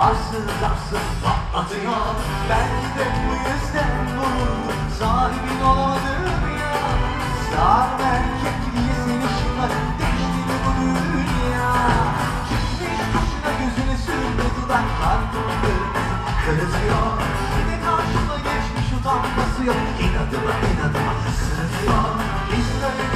arsız arsız patlatıyor. Ben de bu yüzden vuruldum sahibin olamadım ya. Sağır erkek diye seni şıkları değiştirdi bu dünya? Çıkmış dışına gözüne sürdü dudak kartonu kırılıyor. Bir de karşıma geçmiş utanması yok. İnadıma inadıma sırıtıyor Biz öyle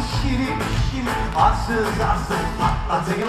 şirin şirin Arsız arsız. Patlatıyor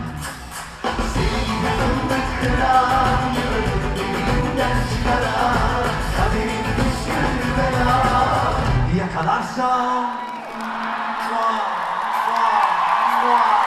掌声，哇哇！